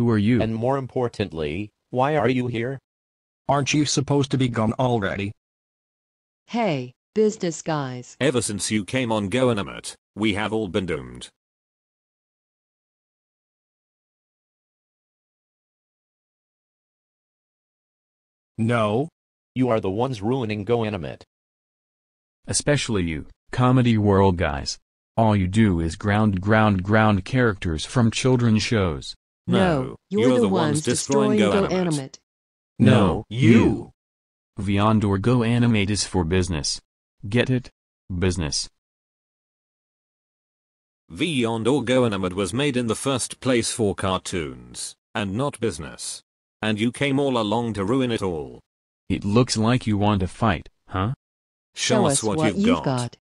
Who are you? And more importantly, why are you here? Aren't you supposed to be gone already? Hey, business guys. Ever since you came on GoAnimate, we have all been doomed. No. You are the ones ruining GoAnimate. Especially you, Comedy World guys. All you do is ground ground ground characters from children's shows. No, you're, the, ones destroying GoAnimate. No, you. Vyond or GoAnimate is for business. Get it? Business. Vyond or GoAnimate was made in the first place for cartoons, and not business. And you came all along to ruin it all. It looks like you want to fight, huh? Show, us what, you've, got.